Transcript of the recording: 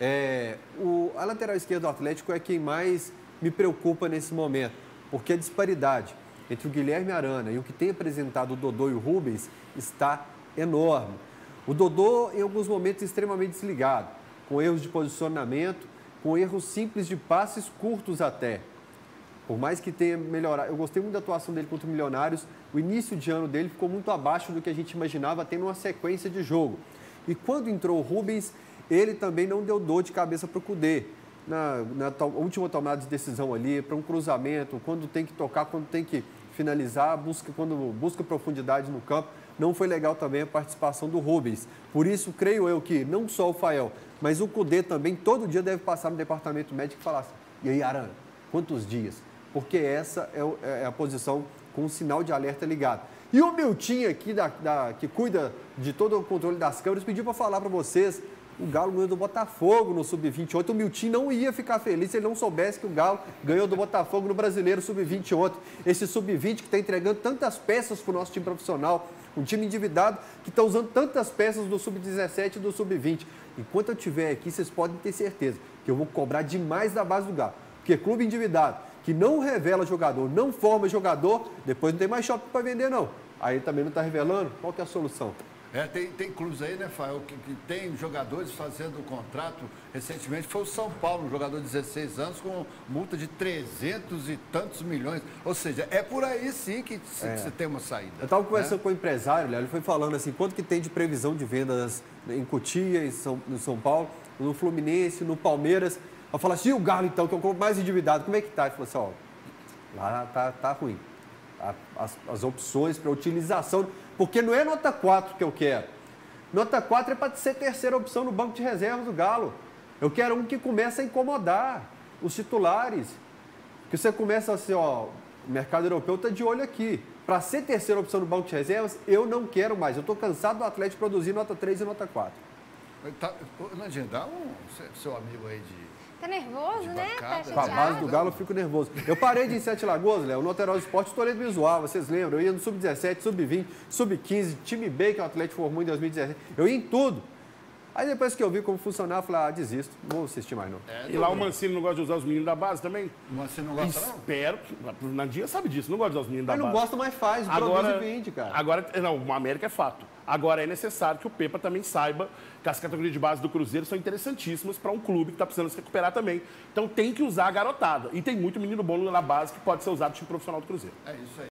É, o, a lateral esquerda do Atlético é quem mais me preocupa nesse momento, porque a disparidade entre o Guilherme Arana e o que tem apresentado o Dodô e o Rubens está enorme. O Dodô, em alguns momentos, extremamente desligado, com erros de posicionamento, com erros simples de passes curtos até. Por mais que tenha melhorado, eu gostei muito da atuação dele contra o Milionários. O início de ano dele ficou muito abaixo do que a gente imaginava, tendo uma sequência de jogo. E quando entrou o Rubens, ele também não deu dor de cabeça para o Cudê. Na, na to, última tomada de decisão ali, para um cruzamento, quando tem que tocar, quando tem que finalizar, busca, quando busca profundidade no campo. Não foi legal também a participação do Rubens. Por isso, creio eu que não só o Fael, mas o Cudê também, todo dia deve passar no departamento médico e falar assim, e aí, Arana, quantos dias? porque essa é, é a posição com o sinal de alerta ligado. E o Miltinho aqui, da, da, que cuida de todo o controle das câmeras, pediu para falar para vocês, o Galo ganhou do Botafogo no Sub-20 ontem. O Miltinho não ia ficar feliz se ele não soubesse que o Galo ganhou do Botafogo no Brasileiro Sub-20 ontem. Esse Sub-20 que está entregando tantas peças para o nosso time profissional, um time endividado que está usando tantas peças do Sub-17 e do Sub-20. Enquanto eu estiver aqui, vocês podem ter certeza que eu vou cobrar demais da base do Galo. Porque clube endividado, que não revela jogador, não forma jogador, depois não tem mais shopping para vender, não. Aí também não está revelando, qual que é a solução? É, tem, tem clubes aí, né, Fael, que, que tem jogadores fazendo contrato. Recentemente foi o São Paulo, um jogador de 16 anos, com multa de 300 e tantos milhões. Ou seja, é por aí sim que você é. tem uma saída. Eu estava conversando né? com o empresário, ele foi falando assim, quanto que tem de previsão de vendas em Cotia, em São, no São Paulo, no Fluminense, no Palmeiras. Eu falo assim, e o Galo então, que é o clube mais endividado, como é que tá? Ele falou assim, ó, lá tá, tá ruim. As, as opções para utilização, porque não é nota 4 que eu quero. Nota 4 é para ser terceira opção no banco de reservas do Galo. Eu quero um que comece a incomodar os titulares. Que você começa assim, ó, o mercado europeu está de olho aqui. Para ser terceira opção no banco de reservas, eu não quero mais. Eu estou cansado do Atlético produzir nota 3 e nota 4. Tá, Nandinho, dá um seu amigo aí de Tá nervoso, né? Tá Com a base do Galo eu fico nervoso. Eu parei de ir em Sete Lagoas, Léo, no Alterosa Esporte, estou visual, vocês lembram? Eu ia no Sub-17, Sub-20, Sub-15, time B que o Atlético formou em 2017. Eu ia em tudo. Aí depois que eu vi como funcionava, eu falei, ah, desisto, não vou assistir mais não. É, e lá o Mancini não gosta de usar os meninos da base também? O Mancini não gosta Espero, não? o Nandinha sabe disso, não gosta de usar os meninos da base. Mas não gosta, mas faz, agora, produz e vende, cara. Agora, não, o América é fato. Agora é necessário que o Pepa também saiba que as categorias de base do Cruzeiro são interessantíssimas para um clube que está precisando se recuperar também. Então tem que usar a garotada. E tem muito menino bom na base que pode ser usado no time profissional do Cruzeiro. É isso aí.